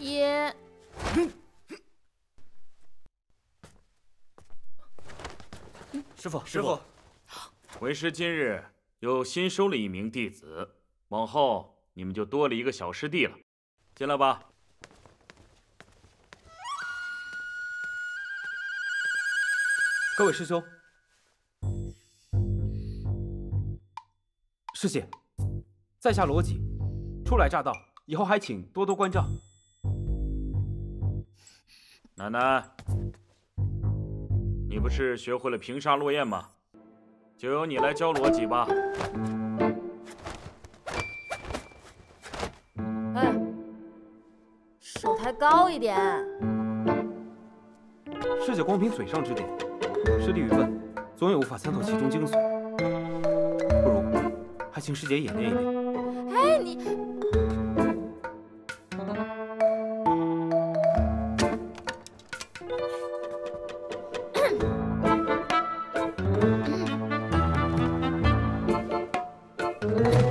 也。师傅，师傅，为师今日又新收了一名弟子，往后你们就多了一个小师弟了。进来吧。各位师兄、师姐，在下罗辑，初来乍到，以后还请多多关照。楠楠，你不是学会了平沙落雁吗？就由你来教罗辑吧。哎，手抬高一点。师姐光凭嘴上之点，师弟愚笨，总也无法参透其中精髓。不如还请师姐演练一遍。哎，你。うん。